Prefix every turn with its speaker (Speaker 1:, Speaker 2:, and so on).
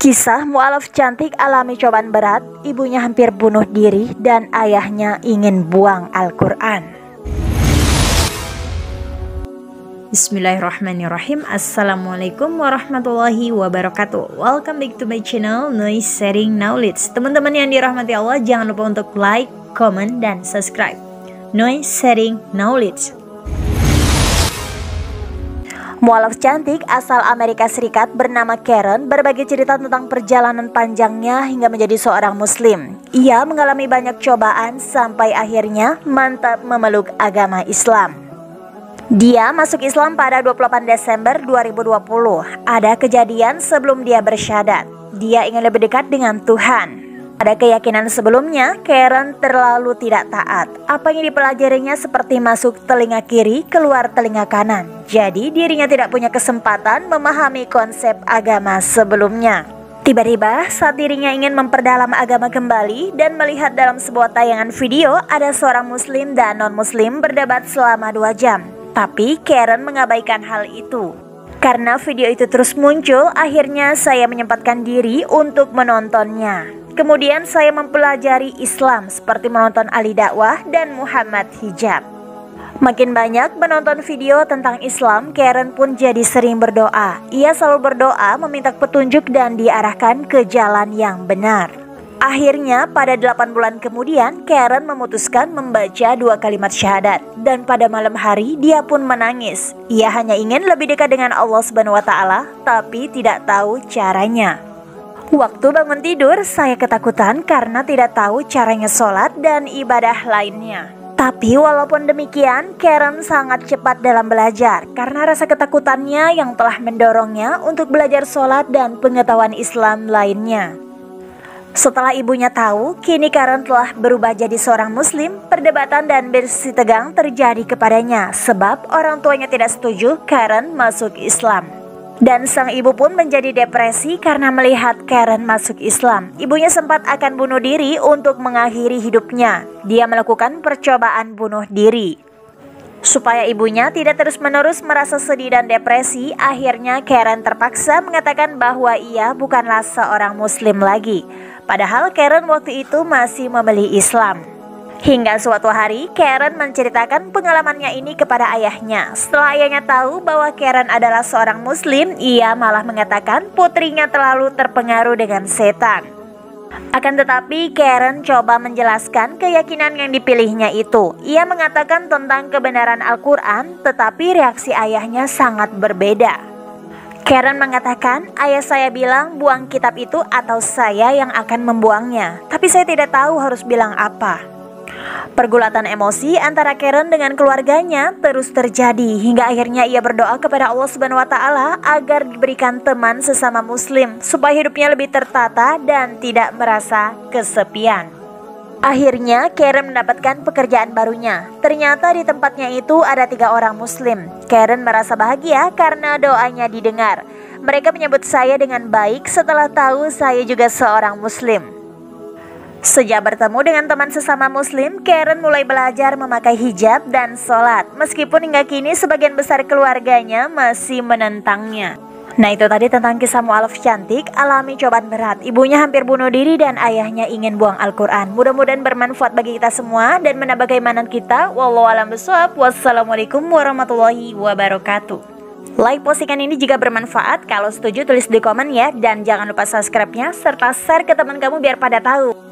Speaker 1: Kisah mualaf cantik alami cobaan berat, ibunya hampir bunuh diri dan ayahnya ingin buang Al-Quran.
Speaker 2: Bismillahirrahmanirrahim. Assalamualaikum warahmatullahi wabarakatuh. Welcome back to my channel Noise Sharing Knowledge. Teman-teman yang dirahmati Allah Jangan lupa untuk like, comment, dan subscribe. Noise Sharing Knowledge
Speaker 1: Mualaf cantik asal Amerika Serikat bernama Karen berbagi cerita tentang perjalanan panjangnya hingga menjadi seorang muslim. Ia mengalami banyak cobaan sampai akhirnya mantap memeluk agama Islam. Dia masuk Islam pada 28 Desember 2020. Ada kejadian sebelum dia bersyadat. Dia ingin lebih dekat dengan Tuhan. Ada keyakinan sebelumnya, Karen terlalu tidak taat. Apa yang dipelajarinya seperti masuk telinga kiri, keluar telinga kanan. Jadi dirinya tidak punya kesempatan memahami konsep agama sebelumnya. Tiba-tiba saat dirinya ingin memperdalam agama kembali dan melihat dalam sebuah tayangan video ada seorang muslim dan non-muslim berdebat selama dua jam. Tapi Karen mengabaikan hal itu. Karena video itu terus muncul, akhirnya saya menyempatkan diri untuk menontonnya. Kemudian saya mempelajari Islam seperti menonton Ali Dakwah dan Muhammad Hijab. Makin banyak menonton video tentang Islam, Karen pun jadi sering berdoa. Ia selalu berdoa meminta petunjuk dan diarahkan ke jalan yang benar. Akhirnya pada 8 bulan kemudian Karen memutuskan membaca dua kalimat syahadat dan pada malam hari dia pun menangis. Ia hanya ingin lebih dekat dengan Allah Subhanahu wa taala tapi tidak tahu caranya. Waktu bangun tidur, saya ketakutan karena tidak tahu caranya sholat dan ibadah lainnya. Tapi walaupun demikian, Karen sangat cepat dalam belajar karena rasa ketakutannya yang telah mendorongnya untuk belajar sholat dan pengetahuan Islam lainnya. Setelah ibunya tahu, kini Karen telah berubah jadi seorang muslim, perdebatan dan bersih tegang terjadi kepadanya sebab orang tuanya tidak setuju Karen masuk Islam. Dan sang ibu pun menjadi depresi karena melihat Karen masuk Islam. Ibunya sempat akan bunuh diri untuk mengakhiri hidupnya. Dia melakukan percobaan bunuh diri. Supaya ibunya tidak terus-menerus merasa sedih dan depresi, akhirnya Karen terpaksa mengatakan bahwa ia bukanlah seorang muslim lagi. Padahal Karen waktu itu masih membeli Islam. Hingga suatu hari, Karen menceritakan pengalamannya ini kepada ayahnya. Setelah ayahnya tahu bahwa Karen adalah seorang muslim, ia malah mengatakan putrinya terlalu terpengaruh dengan setan. Akan tetapi, Karen coba menjelaskan keyakinan yang dipilihnya itu. Ia mengatakan tentang kebenaran Al-Quran, tetapi reaksi ayahnya sangat berbeda. Karen mengatakan, ayah saya bilang buang kitab itu atau saya yang akan membuangnya. Tapi saya tidak tahu harus bilang apa. Pergulatan emosi antara Karen dengan keluarganya terus terjadi hingga akhirnya ia berdoa kepada Allah Subhanahu wa taala agar diberikan teman sesama muslim supaya hidupnya lebih tertata dan tidak merasa kesepian. Akhirnya Karen mendapatkan pekerjaan barunya. Ternyata di tempatnya itu ada tiga orang muslim. Karen merasa bahagia karena doanya didengar. Mereka menyebut saya dengan baik setelah tahu saya juga seorang muslim. Sejak bertemu dengan teman sesama muslim, Karen mulai belajar memakai hijab dan sholat. Meskipun hingga kini sebagian besar keluarganya masih menentangnya. Nah itu tadi tentang kisah mu'alaf cantik. Alami cobaan berat. Ibunya hampir bunuh diri dan ayahnya ingin buang Al-Quran. Mudah-mudahan bermanfaat bagi kita semua dan menambah keimanan kita. Wallahualam besok Wassalamualaikum warahmatullahi wabarakatuh. Like postingan ini jika bermanfaat. Kalau setuju tulis di komen ya. Dan jangan lupa subscribe-nya Serta share ke teman kamu biar pada tahu